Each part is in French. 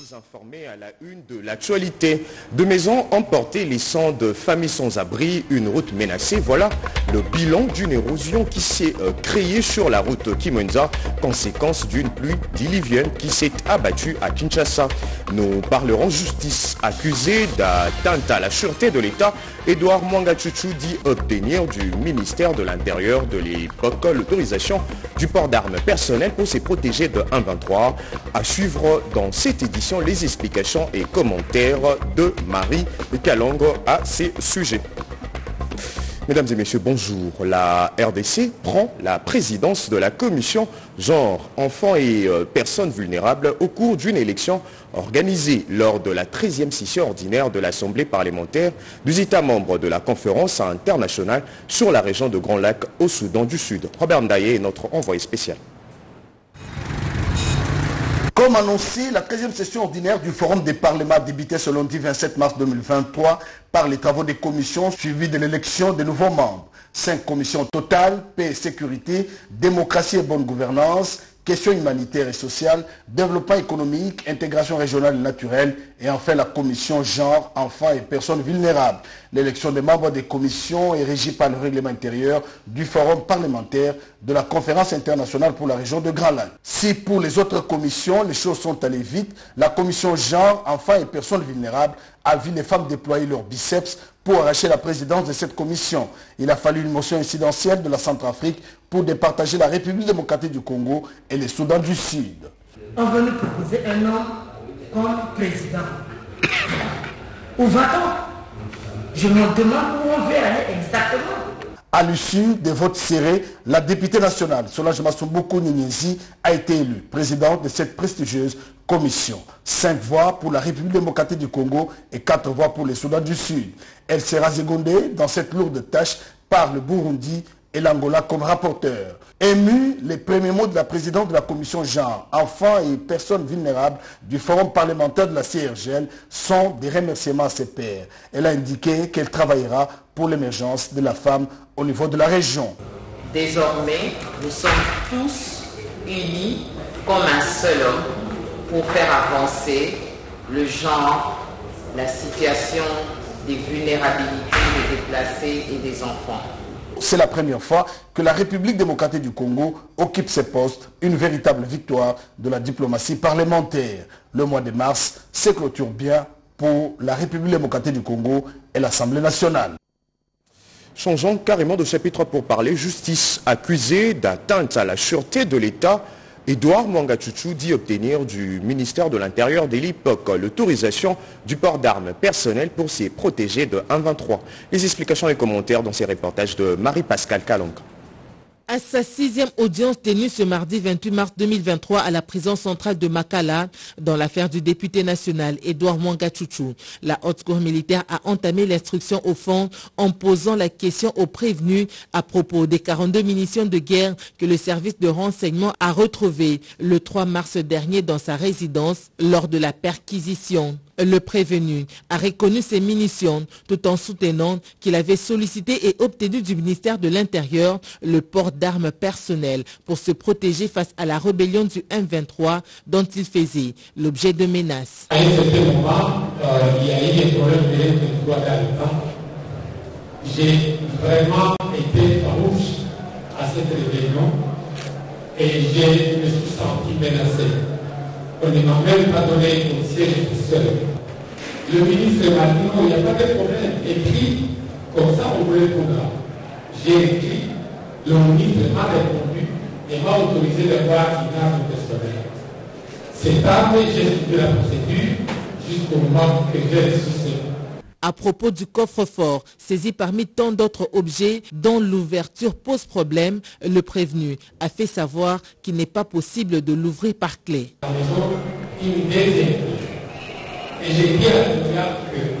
vous informer à la une de l'actualité. Deux maisons emportées, laissant de familles sans abri, une route menacée. Voilà le bilan d'une érosion qui s'est euh, créée sur la route Kimonza, conséquence d'une pluie diluvienne qui s'est abattue à Kinshasa. Nous parlerons justice. Accusé d'atteinte à la sûreté de l'État, Edouard Mwangachuchu dit obtenir du ministère de l'Intérieur de l'époque l'autorisation du port d'armes personnelles pour se protéger de 1,23. À suivre dans cette édition les explications et commentaires de Marie Kalongo à ces sujets. Mesdames et messieurs, bonjour. La RDC prend la présidence de la commission genre, enfants et euh, personnes vulnérables au cours d'une élection organisée lors de la 13e session ordinaire de l'Assemblée parlementaire des États membres de la conférence internationale sur la région de Grand Lac au Soudan du Sud. Robert Ndaye est notre envoyé spécial. Comme annoncé, la 13e session ordinaire du Forum des parlements a débuté ce lundi 27 mars 2023 par les travaux des commissions suivis de l'élection des nouveaux membres. Cinq commissions totales, paix et sécurité, démocratie et bonne gouvernance, questions humanitaires et sociales, développement économique, intégration régionale et naturelle, et enfin la commission genre, enfants et personnes vulnérables. L'élection des membres des commissions est régie par le règlement intérieur du forum parlementaire de la conférence internationale pour la région de Grand Lac. Si pour les autres commissions, les choses sont allées vite, la commission genre, enfants et personnes vulnérables a vu les femmes déployer leurs biceps pour arracher la présidence de cette commission. Il a fallu une motion incidentielle de la Centrafrique pour départager la République démocratique du Congo et le Soudan du Sud. On veut nous proposer un homme comme président. Où va-t-on? Je me demande où on veut aller exactement. À l'issue des votes serrés, la députée nationale, Solange Massomboko Ninyezi, a été élue présidente de cette prestigieuse commission. Cinq voix pour la République démocratique du Congo et quatre voix pour les Soudan du Sud. Elle sera secondée dans cette lourde tâche par le Burundi et l'Angola comme rapporteur. Ému, les premiers mots de la présidente de la commission genre, enfants et personnes vulnérables du forum parlementaire de la CRGL sont des remerciements à ses pairs. Elle a indiqué qu'elle travaillera pour l'émergence de la femme au niveau de la région. Désormais, nous sommes tous unis comme un seul homme pour faire avancer le genre, la situation des vulnérabilités des déplacés et des enfants c'est la première fois que la République démocratique du Congo occupe ces postes, une véritable victoire de la diplomatie parlementaire. Le mois de mars se clôture bien pour la République démocratique du Congo et l'Assemblée nationale. Changeons carrément de chapitre pour parler justice. Accusé d'atteinte à la sûreté de l'État, Edouard Mwangachuchu dit obtenir du ministère de l'Intérieur de l'époque l'autorisation du port d'armes personnelles pour s'y protéger de 1,23. Les explications et commentaires dans ces reportages de Marie-Pascale Kalonga. À sa sixième audience tenue ce mardi 28 mars 2023 à la prison centrale de Makala, dans l'affaire du député national Edouard Mwangachuchu, la haute cour militaire a entamé l'instruction au fond en posant la question aux prévenus à propos des 42 munitions de guerre que le service de renseignement a retrouvées le 3 mars dernier dans sa résidence lors de la perquisition. Le prévenu a reconnu ses munitions tout en soutenant qu'il avait sollicité et obtenu du ministère de l'Intérieur le port d'armes personnelles pour se protéger face à la rébellion du M23 dont il faisait l'objet de menaces. J'ai vraiment été farouche à cette rébellion et je me suis senti menacé. On ne m'a même pas donné siège seul. Le ministre m'a dit non, il n'y a pas de problème. Écrit, comme ça on voulait le programme. J'ai écrit, le ministre m'a répondu et m'a autorisé d'avoir une arme personnelle. Cette arme, j'ai suivi la procédure jusqu'au moment que j'ai reçu à propos du coffre-fort, saisi parmi tant d'autres objets dont l'ouverture pose problème, le prévenu a fait savoir qu'il n'est pas possible de l'ouvrir par clé. Et j'ai dit à la que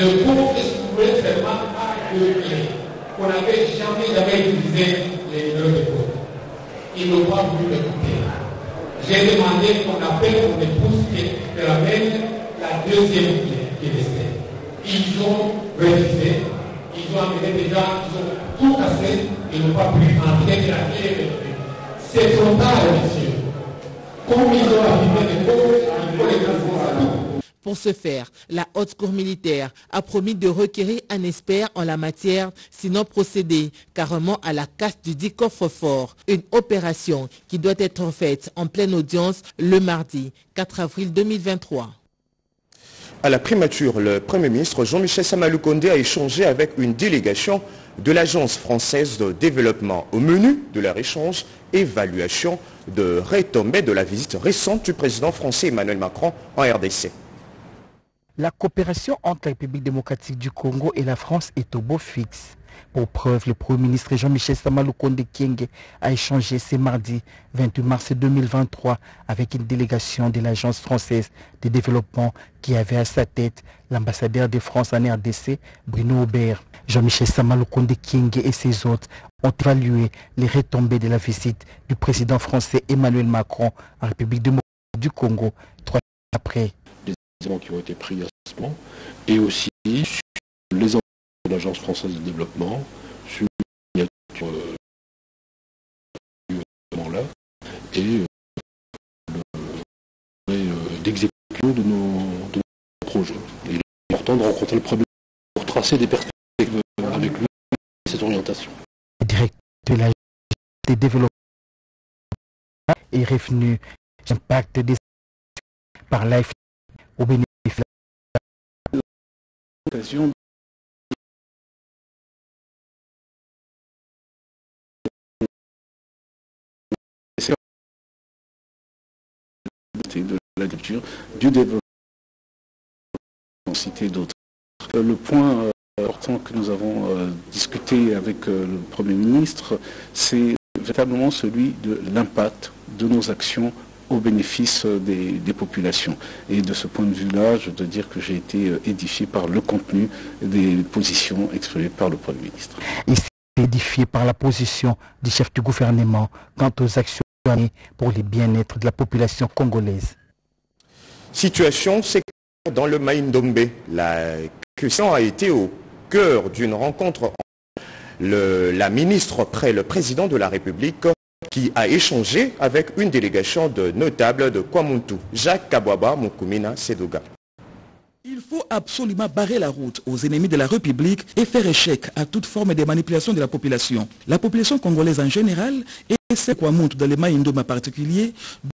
le cours se trouvait seulement à deux clés, qu'on n'avait jamais, jamais utilisé les numéros de. Ils n'ont pas voulu l'écouter. J'ai demandé qu'on appelle mon épouse qui ramène la deuxième clé qui restait. Ils ont refusé, ils ont amené des gens, ils ont tout cassé, ils n'ont pas pu entrer la clé C'est trop tard, monsieur. Comme ils ont abîmé les il les Pour ce faire, la haute cour militaire a promis de requérir un expert en la matière, sinon procéder carrément à la casse du dit coffre-fort. Une opération qui doit être faite en pleine audience le mardi 4 avril 2023. À la primature, le Premier ministre Jean-Michel Samalou a échangé avec une délégation de l'Agence française de développement. Au menu de leur échange, évaluation de retombées de la visite récente du président français Emmanuel Macron en RDC. La coopération entre la République démocratique du Congo et la France est au beau fixe. Pour preuve, le Premier ministre Jean-Michel Samaloukonde Kienge a échangé ce mardi 28 mars 2023 avec une délégation de l'Agence française de développement qui avait à sa tête l'ambassadeur de France en RDC, Bruno Aubert. Jean-Michel Samaloukonde Kienge et ses autres ont évalué les retombées de la visite du président français Emmanuel Macron en République démocratique du Congo trois ans après. Qui ont été pris à ce moment et aussi sur les de l'Agence française de développement sur euh, là et euh, d'exécution de nos, projets. il est important de rencontrer le premier pour tracer des perspectives avec lui cette orientation. De l'impact des par au bénéfice de du développement, citer d'autres. Euh, le point euh, important que nous avons euh, discuté avec le Premier ministre, c'est véritablement celui de l'impact de nos actions au bénéfice des, des, populations. Et de ce point de vue-là, je dois dire que j'ai été édifié par le contenu des positions exprimées par le Premier ministre. Il s'est édifié par la position du chef du gouvernement quant aux actions pour le bien-être de la population congolaise. Situation sécuritaire dans le Maïndombe. La question a été au cœur d'une rencontre entre le, la ministre près le président de la République qui a échangé avec une délégation de notables de Kwamuntu, Jacques Kabwaba Mukumina Sedoga. Il faut absolument barrer la route aux ennemis de la République et faire échec à toute forme de manipulation de la population. La population congolaise en général et celle Kwamuntu dans les Maïndom en particulier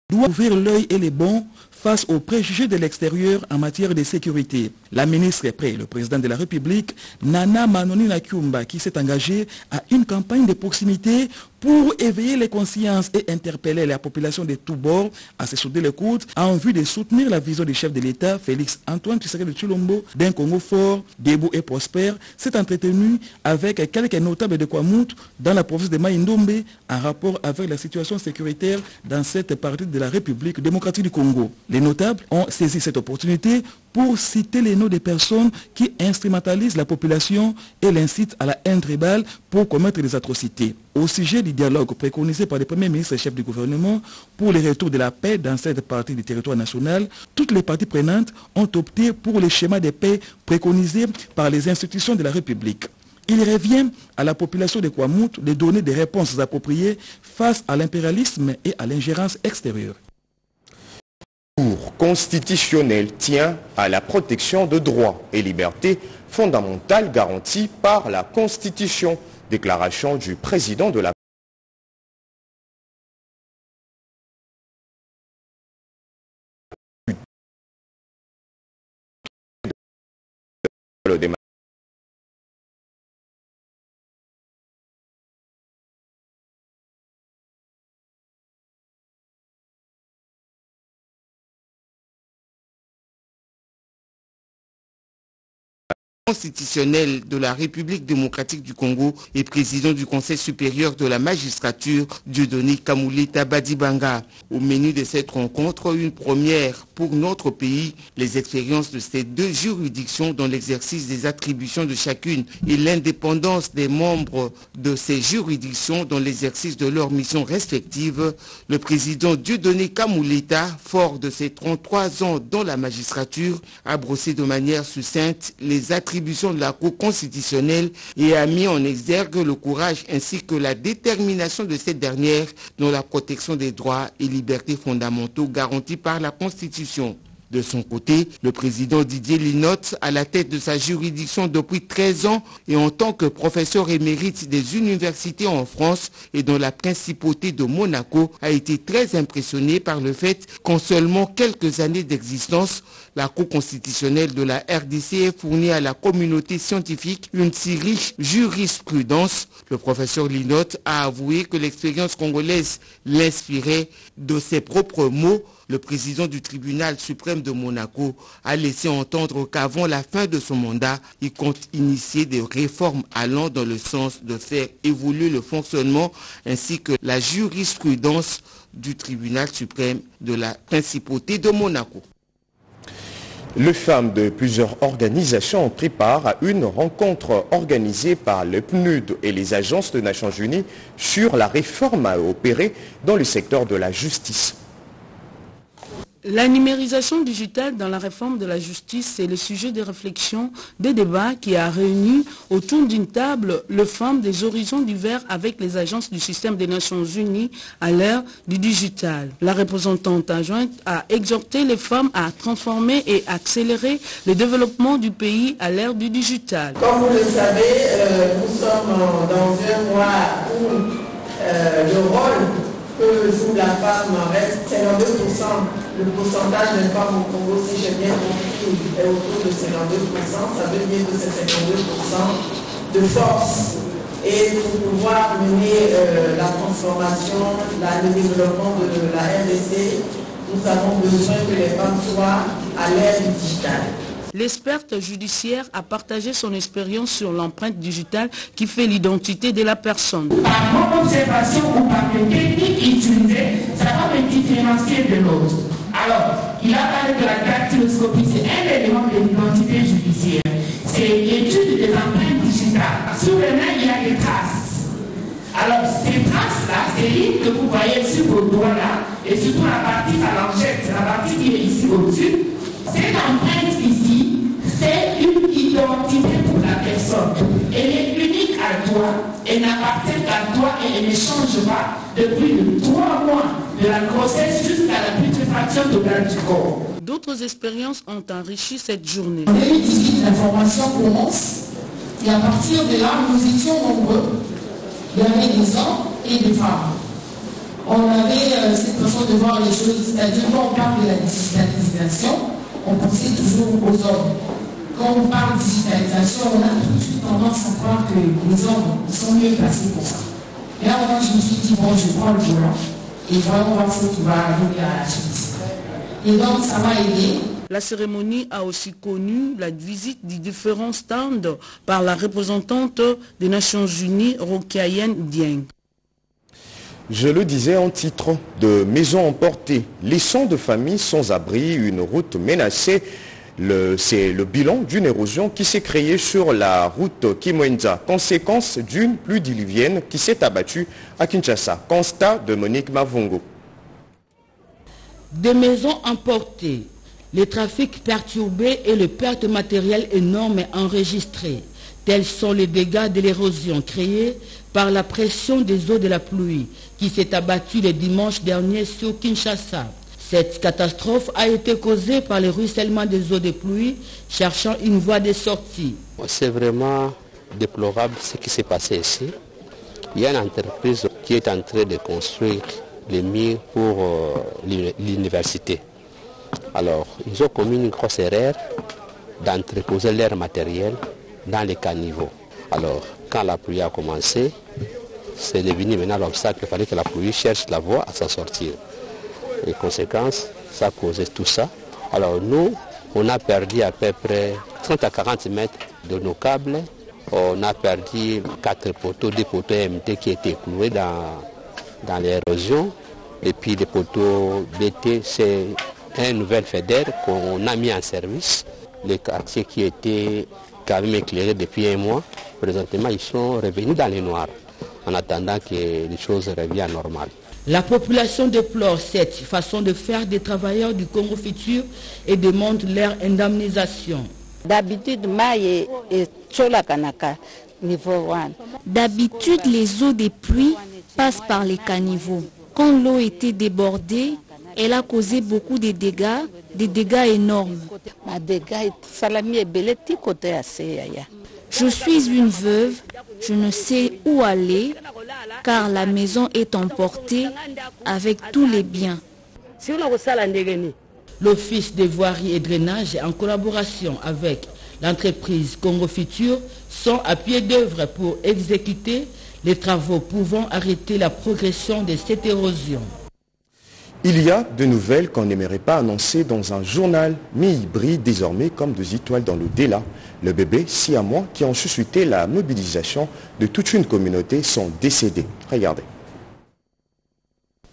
doit ouvrir l'œil et les bons face aux préjugés de l'extérieur en matière de sécurité. La ministre est près, le président de la République, Nana Manoni Nakumba, qui s'est engagé à une campagne de proximité pour éveiller les consciences et interpeller la population de tous bords à se souder les coudes en vue de soutenir la vision du chef de l'État, Félix Antoine Tshisekedi de Chulombo, d'un Congo fort, debout et prospère, s'est entretenu avec quelques notables de Kwamut dans la province de Maïndombe en rapport avec la situation sécuritaire dans cette partie de la République démocratique du Congo. Les notables ont saisi cette opportunité pour citer les noms des personnes qui instrumentalisent la population et l'incitent à la haine tribale pour commettre des atrocités. Au sujet du dialogue préconisé par le Premier ministre et chef du gouvernement pour le retour de la paix dans cette partie du territoire national, toutes les parties prenantes ont opté pour le schéma de paix préconisé par les institutions de la République. Il revient à la population de Kwamut de donner des réponses appropriées face à l'impérialisme et à l'ingérence extérieure constitutionnel tient à la protection de droits et libertés fondamentales garanties par la Constitution. Déclaration du président de la constitutionnel de la République démocratique du Congo et président du Conseil supérieur de la magistrature, Dieudonné Kamoulita Badibanga. Au menu de cette rencontre, une première pour notre pays, les expériences de ces deux juridictions dans l'exercice des attributions de chacune et l'indépendance des membres de ces juridictions dans l'exercice de leurs missions respectives. Le président Dieudonné Kamoulita, fort de ses 33 ans dans la magistrature, a brossé de manière succincte les attributions de la Cour constitutionnelle et a mis en exergue le courage ainsi que la détermination de cette dernière dans la protection des droits et libertés fondamentaux garantis par la Constitution. De son côté, le président Didier Linotte, à la tête de sa juridiction depuis 13 ans et en tant que professeur émérite des universités en France et dans la principauté de Monaco, a été très impressionné par le fait qu'en seulement quelques années d'existence, la Cour constitutionnelle de la RDC ait fourni à la communauté scientifique une si riche jurisprudence. Le professeur Linotte a avoué que l'expérience congolaise l'inspirait de ses propres mots le président du tribunal suprême de Monaco a laissé entendre qu'avant la fin de son mandat, il compte initier des réformes allant dans le sens de faire évoluer le fonctionnement ainsi que la jurisprudence du tribunal suprême de la principauté de Monaco. Les femmes de plusieurs organisations ont pris part à une rencontre organisée par le PNUD et les agences des Nations Unies sur la réforme à opérer dans le secteur de la justice. La numérisation digitale dans la réforme de la justice, c'est le sujet de réflexion, de débat qui a réuni autour d'une table le femmes des horizons divers avec les agences du système des Nations Unies à l'ère du digital. La représentante adjointe a exhorté les femmes à transformer et accélérer le développement du pays à l'ère du digital. Comme vous le savez, euh, nous sommes dans un mois où euh, le rôle que joue la femme reste 52%. Le pourcentage des femmes au Congo, si j'ai bien compris, est autour de 52%. Ça veut dire que c'est 52% de force. Et pour pouvoir mener euh, la transformation, le développement de la RDC, nous avons besoin que les femmes soient à l'ère du digital. L'experte judiciaire a partagé son expérience sur l'empreinte digitale qui fait l'identité de la personne. Par mon observation ou par les techniques utilisées, ça va me différencier de l'autre. Il a parlé de la dactyloscopie, c'est un élément de l'identité judiciaire. C'est l'étude des empreintes digitales. Sur mains, il y a des traces. Alors, ces traces-là, ces lignes que vous voyez sur vos doigts là, et surtout la partie phalangienne, c'est la partie qui est ici au-dessus, cette empreinte ici fait une identité pour la personne. Elle est unique à toi, elle n'appartient qu'à toi et elle ne change pas depuis trois mois de la grossesse jusqu'à la putréfaction totale du corps. D'autres expériences ont enrichi cette journée. En 2018, l'information commence et à partir de là, nous étions nombreux. Il y avait des hommes et des femmes. On avait euh, cette façon de voir les choses, c'est-à-dire quand on parle de la digitalisation, on pensait toujours aux hommes. Quand on parle de digitalisation, on a tout de suite tendance à croire que les hommes sont mieux placés pour ça. Et là, moi, je me suis dit, bon, je prends le volant et vraiment voir ce qui va arriver à la suite. Et donc, ça m'a aidé. La cérémonie a aussi connu la visite des différents stands par la représentante des Nations Unies, Rokayen Dieng. Je le disais en titre de Maison emportée, laissant de familles sans abri, une route menacée. C'est le bilan d'une érosion qui s'est créée sur la route Kimwenza, conséquence d'une pluie diluvienne qui s'est abattue à Kinshasa. Constat de Monique Mavongo. Des maisons emportées, les trafics perturbés et les pertes matérielles énormes enregistrées. Tels sont les dégâts de l'érosion créée par la pression des eaux de la pluie qui s'est abattue le dimanche dernier sur Kinshasa. Cette catastrophe a été causée par le ruissellement des eaux de pluie cherchant une voie de sortie. C'est vraiment déplorable ce qui s'est passé ici. Il y a une entreprise qui est en train de construire les murs pour euh, l'université. Alors, ils ont commis une grosse erreur d'entreposer l'air matériel dans les caniveaux. Alors, quand la pluie a commencé, c'est devenu maintenant l'obstacle. Il fallait que la pluie cherche la voie à s'en sortir. Les conséquences, ça causé tout ça. Alors nous, on a perdu à peu près 30 à 40 mètres de nos câbles. On a perdu quatre poteaux, des poteaux MT qui étaient cloués dans, dans l'érosion. Et puis les poteaux BT, c'est un nouvel FEDER qu'on a mis en service. Les quartiers qui étaient quand même éclairés depuis un mois, présentement, ils sont revenus dans les noirs en attendant que les choses reviennent normales. La population déplore cette façon de faire des travailleurs du Congo futur et demande leur indemnisation. D'habitude, maille et Cholakanaka, niveau 1. D'habitude, les eaux des pluies passent par les caniveaux. Quand l'eau était débordée, elle a causé beaucoup de dégâts des dégâts énormes. Je suis une veuve, je ne sais où aller car la maison est emportée avec tous les biens. L'Office des voiries et drainage, en collaboration avec l'entreprise Congo Futur, sont à pied d'œuvre pour exécuter les travaux pouvant arrêter la progression de cette érosion. Il y a de nouvelles qu'on n'aimerait pas annoncer dans un journal, mais brille désormais comme deux étoiles dans le délat. Le bébé siamois qui ont suscité la mobilisation de toute une communauté sont décédés. Regardez.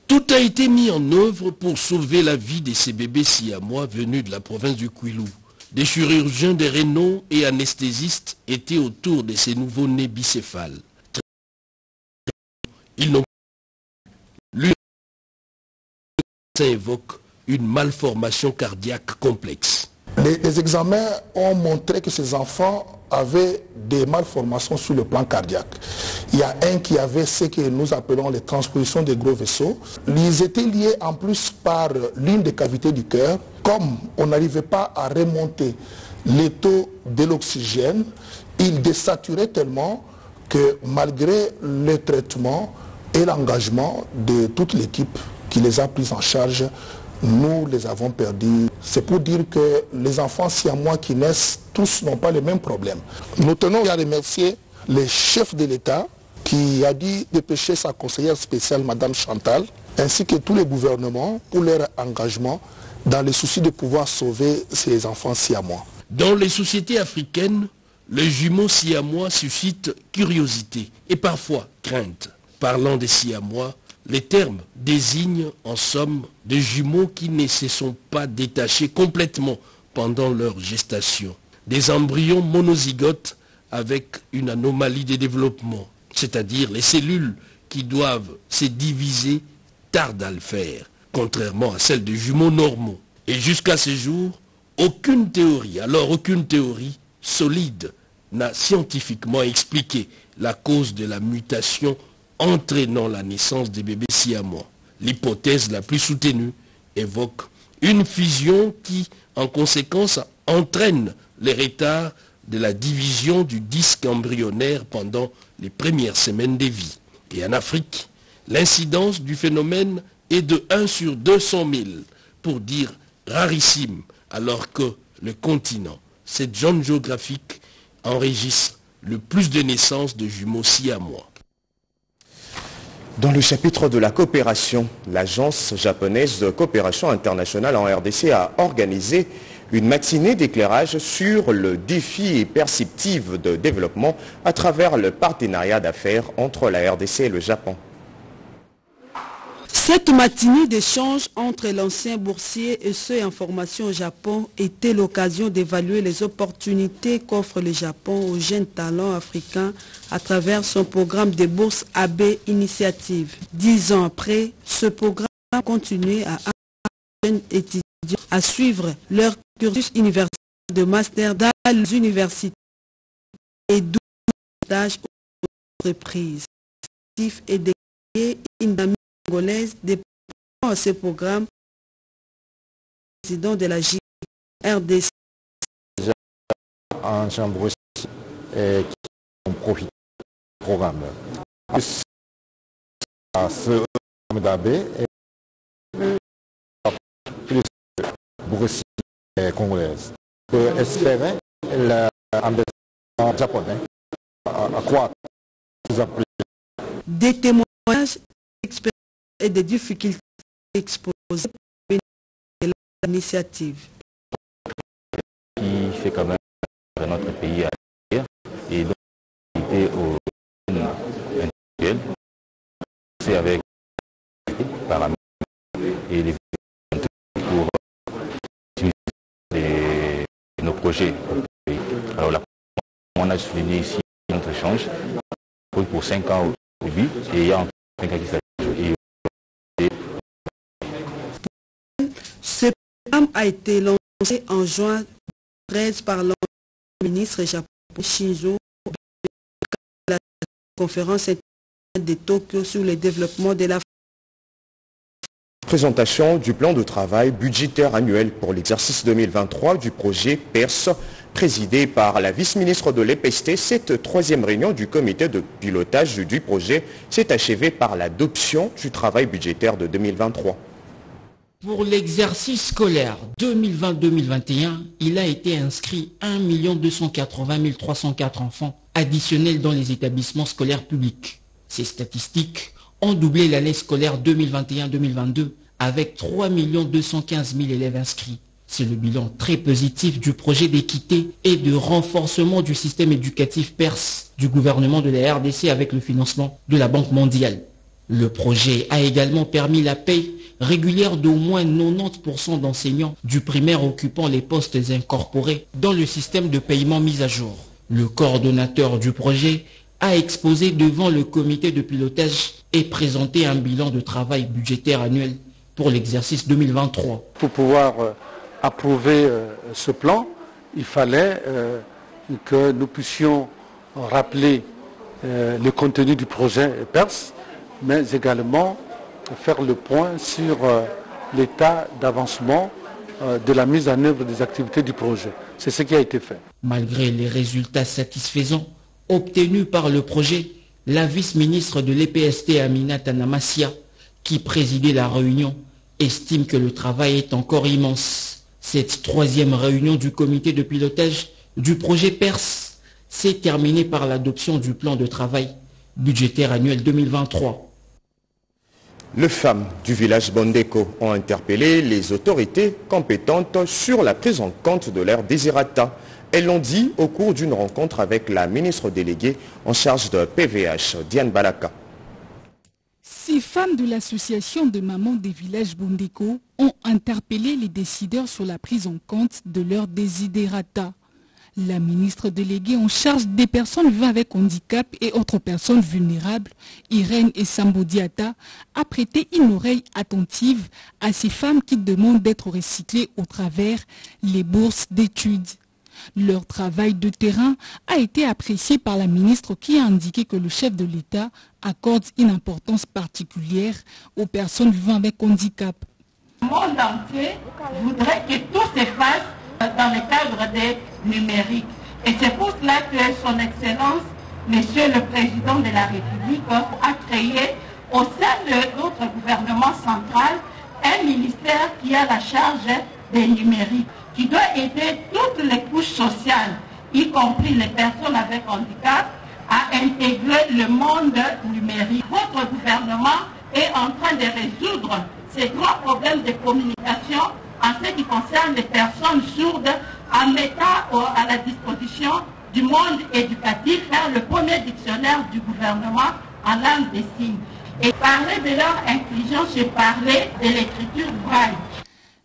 Tout a été mis en œuvre pour sauver la vie de ces bébés siamois venus de la province du Kouilou. Des chirurgiens, des rénaux et anesthésistes étaient autour de ces nouveaux-nés bicéphales. Ils n'ont évoque une malformation cardiaque complexe. Les, les, examens ont montré que ces enfants avaient des malformations sur le plan cardiaque. Il y a un qui avait ce que nous appelons les transpositions des gros vaisseaux. Ils étaient liés en plus par l'une des cavités du cœur. Comme on n'arrivait pas à remonter les taux de l'oxygène, ils désaturaient tellement que malgré le traitement et l'engagement de toute l'équipe qui les a pris en charge, nous les avons perdus. C'est pour dire que les enfants siamois qui naissent, tous n'ont pas les mêmes problèmes. Nous tenons à remercier les chefs de l'État qui a dit dépêcher sa conseillère spéciale, Madame Chantal, ainsi que tous les gouvernements pour leur engagement dans le souci de pouvoir sauver ces enfants siamois. Dans les sociétés africaines, les jumeaux siamois suscitent curiosité et parfois crainte. Parlant des siamois, les termes désignent en somme des jumeaux qui ne se sont pas détachés complètement pendant leur gestation. Des embryons monozygotes avec une anomalie de développement, c'est-à-dire les cellules qui doivent se diviser tardent à le faire, contrairement à celles des jumeaux normaux. Et jusqu'à ce jour, aucune théorie, alors aucune théorie solide n'a scientifiquement expliqué la cause de la mutation entraînant la naissance des bébés siamois. L'hypothèse la plus soutenue évoque une fusion qui, en conséquence, entraîne les retards de la division du disque embryonnaire pendant les premières semaines de vie. Et en Afrique, l'incidence du phénomène est de 1 sur 200 000, pour dire rarissime, alors que le continent, cette zone géographique, enregistre le plus de naissances de jumeaux siamois. Dans le chapitre de la coopération, l'agence japonaise de coopération internationale en RDC a organisé une matinée d'éclairage sur le défi et perspective de développement à travers le partenariat d'affaires entre la RDC et le Japon. Cette matinée d'échange entre l'ancien boursier et ceux en formation au Japon était l'occasion d'évaluer les opportunités qu'offre le Japon aux jeunes talents africains à travers son programme de bourse AB Initiative. Dix ans après, ce programme a continué à jeunes étudiants à suivre leur cursus universitaire de master dans les universités et d'âge aux entreprises congolaise dépend à ce programme président de la JRDC. En chambre et qui ont profité du programme. À ce programme d'AB plus boursiers congolaises. peut espérer l'investissement japonais à croître Des témoignages et des difficultés exposées par l'initiative. Qui fait quand même notre pays à l'air et donc au individuel, c'est avec paramètres et les pour nos projets. Alors là, on a souligné ici notre échange pour 5 ans au début et il y a 5 ans qui s'agit Ce programme a été lancé en juin 13 par le ministre japonais Shinzo à la conférence de Tokyo sur le développement de la Présentation du plan de travail budgétaire annuel pour l'exercice 2023 du projet PERS, présidé par la vice-ministre de l'EPST. Cette troisième réunion du comité de pilotage du projet s'est achevée par l'adoption du travail budgétaire de 2023. Pour l'exercice scolaire 2020-2021, il a été inscrit 1 280 304 enfants additionnels dans les établissements scolaires publics. Ces statistiques ont doublé l'année scolaire 2021-2022 avec 3 215 000 élèves inscrits. C'est le bilan très positif du projet d'équité et de renforcement du système éducatif perse du gouvernement de la RDC avec le financement de la Banque mondiale. Le projet a également permis la paix régulière d'au moins 90% d'enseignants du primaire occupant les postes incorporés dans le système de paiement mis à jour. Le coordonnateur du projet a exposé devant le comité de pilotage et présenté un bilan de travail budgétaire annuel pour l'exercice 2023. Pour pouvoir euh, approuver euh, ce plan, il fallait euh, que nous puissions rappeler le contenu du projet PERS mais également faire le point sur euh, l'état d'avancement euh, de la mise en œuvre des activités du projet. C'est ce qui a été fait. Malgré les résultats satisfaisants obtenus par le projet, la vice-ministre de l'EPST Amina Tanamasia, qui présidait la réunion, estime que le travail est encore immense. Cette troisième réunion du comité de pilotage du projet PERS s'est terminée par l'adoption du plan de travail budgétaire annuel 2023. Les femmes du village Bondeko ont interpellé les autorités compétentes sur la prise en compte de leur désirata. Elles l'ont dit au cours d'une rencontre avec la ministre déléguée en charge de PVH, Diane Balaka. Ces femmes de l'association de mamans des villages Bondeko ont interpellé les décideurs sur la prise en compte de leur désirata. La ministre déléguée en charge des personnes vivant avec handicap et autres personnes vulnérables, Irène Essambodiata, a prêté une oreille attentive à ces femmes qui demandent d'être recyclées au travers les bourses d'études. Leur travail de terrain a été apprécié par la ministre qui a indiqué que le chef de l'État accorde une importance particulière aux personnes vivant avec handicap. Le monde entier voudrait que ces femmes dans le cadre des numériques. Et c'est pour cela que son Excellence, Monsieur le Président de la République, a créé au sein de notre gouvernement central un ministère qui a la charge des numériques, qui doit aider toutes les couches sociales, y compris les personnes avec handicap, à intégrer le monde numérique. Votre gouvernement est en train de résoudre ces grands problèmes de communication en ce qui concerne les personnes sourdes en mettant à la disposition du monde éducatif le premier dictionnaire du gouvernement en langue des signes. Et parler de leur inclusion, c'est parler de l'écriture braille.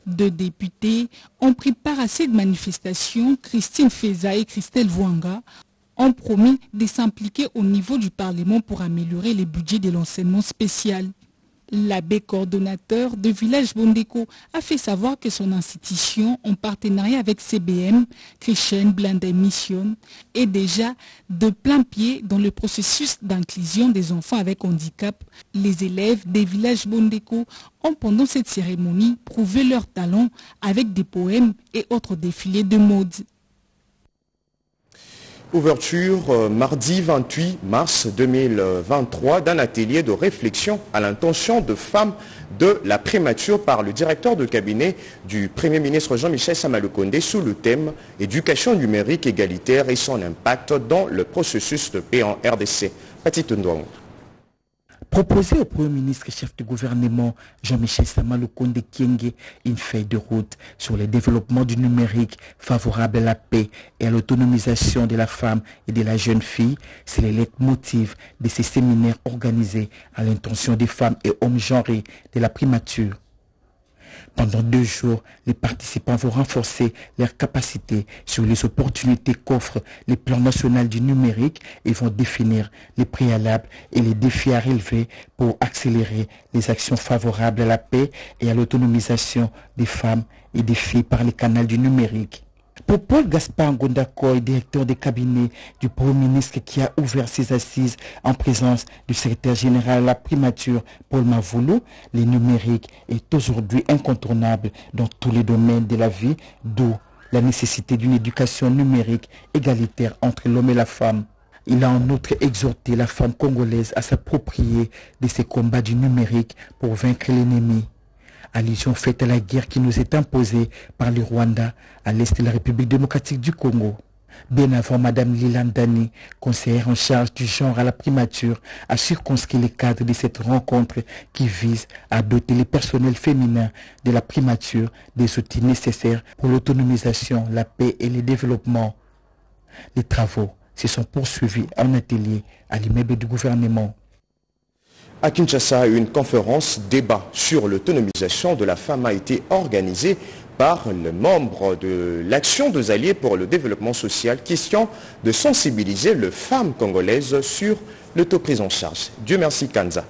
Deux députés ont pris part à cette manifestation. Christine Feza et Christelle Vouanga ont promis de s'impliquer au niveau du Parlement pour améliorer les budgets de l'enseignement spécial. L'abbé coordonnateur de Village Bondeko a fait savoir que son institution, en partenariat avec CBM, Christian Blind Mission, est déjà de plein pied dans le processus d'inclusion des enfants avec handicap. Les élèves des villages Bondeko ont pendant cette cérémonie prouvé leur talent avec des poèmes et autres défilés de mode. Ouverture euh, mardi 28 mars 2023 d'un atelier de réflexion à l'intention de femmes de la prémature par le directeur de cabinet du Premier ministre Jean-Michel Samalukonde sous le thème Éducation numérique égalitaire et son impact dans le processus de paix en RDC. Petite Proposer au Premier ministre et chef du gouvernement Jean-Michel Samaloukonde Kienge une feuille de route sur le développement du numérique favorable à la paix et à l'autonomisation de la femme et de la jeune fille, c'est le leitmotiv de ces séminaires organisés à l'intention des femmes et hommes genrés de la primature pendant deux jours, les participants vont renforcer leurs capacités sur les opportunités qu'offre le plan national du numérique et vont définir les préalables et les défis à relever pour accélérer les actions favorables à la paix et à l'autonomisation des femmes et des filles par les canaux du numérique. Pour Paul Gaspard Gondakoy, directeur des cabinets du Premier ministre qui a ouvert ses assises en présence du secrétaire général à la primature Paul Mavoulou, le numérique est aujourd'hui incontournable dans tous les domaines de la vie, d'où la nécessité d'une éducation numérique égalitaire entre l'homme et la femme. Il a en outre exhorté la femme congolaise à s'approprier de ces combats du numérique pour vaincre l'ennemi. Allusion faite à la guerre qui nous est imposée par le Rwanda à l'est de la République démocratique du Congo. Bien avant, Mme Lilandani, conseillère en charge du genre à la primature, a circonscrit les cadres de cette rencontre qui vise à doter les personnels féminins de la primature des outils nécessaires pour l'autonomisation, la paix et le développement. Les travaux se sont poursuivis en atelier à l'immeuble du gouvernement. À Kinshasa, une conférence débat sur l'autonomisation de la femme a été organisée par le membre de l'Action des Alliés pour le développement social, question de sensibiliser les femmes congolaises sur l'autoprise en charge. Dieu merci Kanza.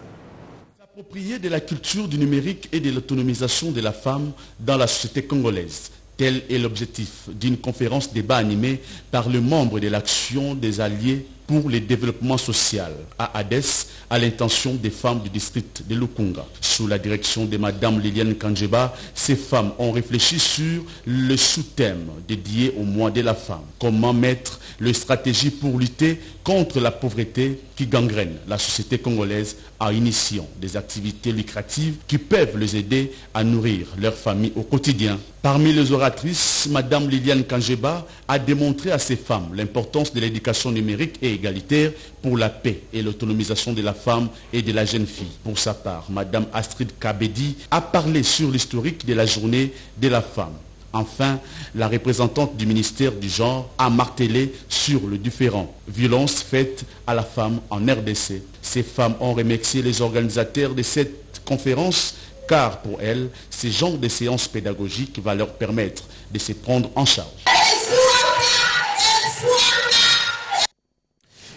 S'approprier de la culture du numérique et de l'autonomisation de la femme dans la société congolaise. Tel est l'objectif d'une conférence débat animée par le membre de l'Action des Alliés pour le développement social à Hades à l'intention des femmes du district de Lukunga. Sous la direction de Madame Liliane Kanjeba, ces femmes ont réfléchi sur le sous-thème dédié au mois de la femme. Comment mettre les stratégies pour lutter contre la pauvreté qui gangrène la société congolaise en initiant des activités lucratives qui peuvent les aider à nourrir leur famille au quotidien. Parmi les oratrices, Madame Liliane Kanjeba a démontré à ces femmes l'importance de l'éducation numérique et égalitaire pour la paix et l'autonomisation de la femme et de la jeune fille. Pour sa part, Madame Astrid Kabedi a parlé sur l'historique de la journée de la femme. Enfin, la représentante du ministère du genre a martelé sur les différentes violences faites à la femme en RDC. Ces femmes ont remercié les organisateurs de cette conférence car pour elles, ce genre de séance pédagogique va leur permettre de se prendre en charge.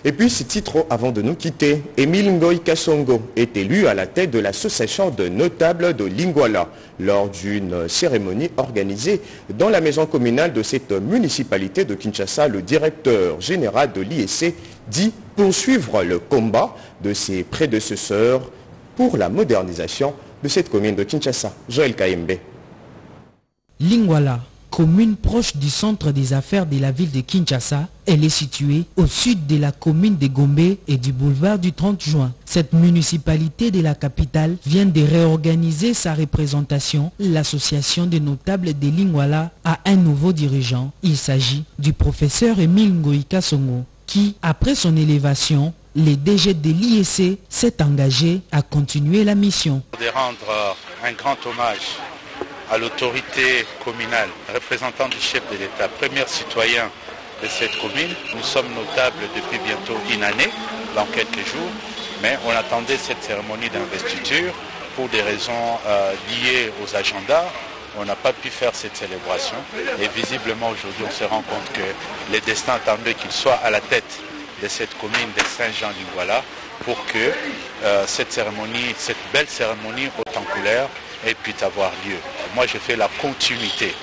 Et puis ce titre avant de nous quitter, Émile Ngoï Kassongo est élu à la tête de l'association de notables de Lingwala lors d'une cérémonie organisée dans la maison communale de cette municipalité de Kinshasa. Le directeur général de l'IEC dit poursuivre le combat de ses prédécesseurs pour la modernisation de cette commune de Kinshasa. Joël Kaimbe. Lingwala commune proche du centre des affaires de la ville de Kinshasa. Elle est située au sud de la commune de Gombe et du boulevard du 30 juin. Cette municipalité de la capitale vient de réorganiser sa représentation. L'association des notables de Lingwala a un nouveau dirigeant. Il s'agit du professeur Emile Ngoïka Songo qui, après son élévation, le DG de l'IEC s'est engagé à continuer la mission. De rendre un grand hommage à l'autorité communale, représentant du chef de l'État, premier citoyen de cette commune. Nous sommes notables depuis bientôt une année, dans quelques jours, mais on attendait cette cérémonie d'investiture pour des raisons euh, liées aux agendas. On n'a pas pu faire cette célébration et visiblement aujourd'hui on se rend compte que le destin attendait qu'il soit à la tête de cette commune de Saint-Jean-du-Voilà pour que euh, cette cérémonie, cette belle cérémonie couleur et puisse avoir lieu. Moi, je fais la continuité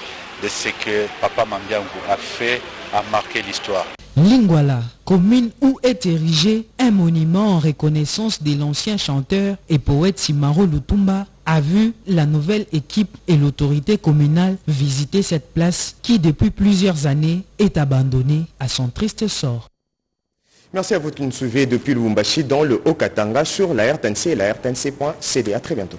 de ce que Papa Mambiangu a fait, a marqué l'histoire. Lingwala, commune où est érigé un monument en reconnaissance de l'ancien chanteur et poète Simaro Lutumba, a vu la nouvelle équipe et l'autorité communale visiter cette place qui depuis plusieurs années est abandonnée à son triste sort. Merci à vous qui nous suivez depuis Lubumbashi dans le Haut-Katanga sur la RTNC et la RTNC.cd. À très bientôt.